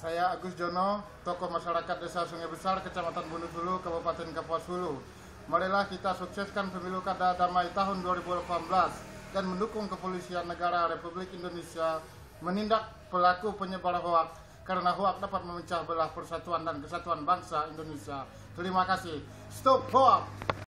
Saya Agus Jono, tokoh masyarakat Desa Sungai Besar, Kecamatan Bunut Hulu, Kabupaten Kapuas Hulu. Marilah kita sukseskan pemilu kada damai tahun 2018 dan mendukung kepolisian negara Republik Indonesia menindak pelaku penyebar hoak karena hoak dapat memecah belah persatuan dan kesatuan bangsa Indonesia. Terima kasih. Stop hoak!